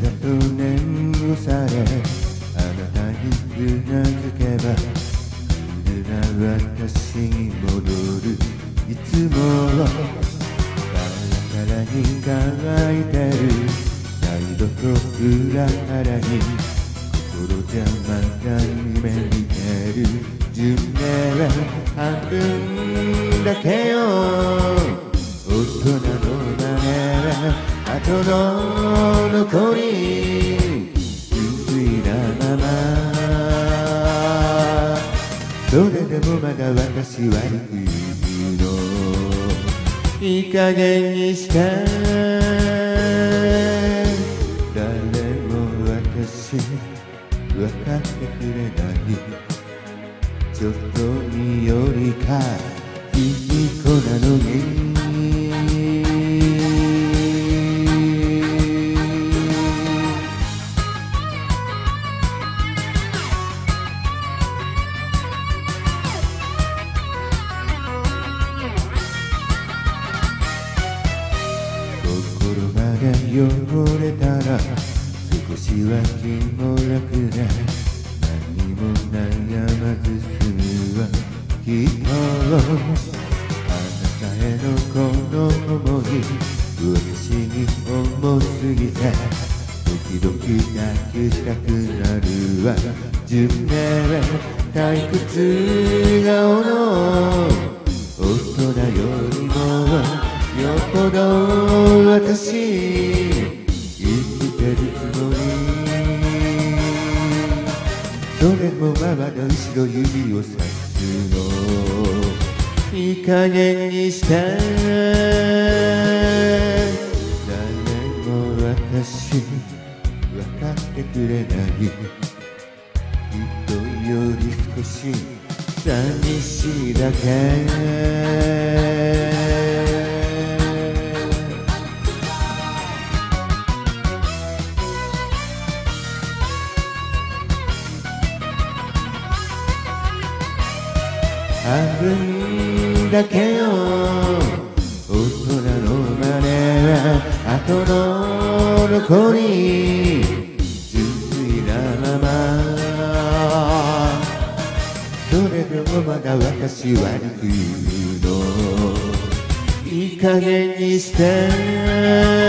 だとをされあなたにうなずけばいず私に戻る。いつもはカラカラに乾いてる。態度と裏腹に心じゃまだ夢見てる。夢は半分だけよ。大人の真似は後の残りそれでもまだ私は行くのいい加減にして誰も私分かってくれない。ちょっとによりかいい子なのに。心まで汚れたら少しは気も楽で何も悩まず済むわ。きっとあなたへのこの想い私に重すぎて時々抱きしたくなるわ。純明退屈顔の。私生きてるつもりそれもママの後ろ指をさすの。いい加減にして誰も私分かってくれない。人より少し寂しいだけ。半分だけよ大人の真似は後の残り純粋なまま。それでもまだ私は行くの。いい加減にして。